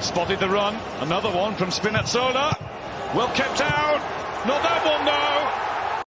Spotted the run. Another one from Spinazzola. Well kept out. Not that one though.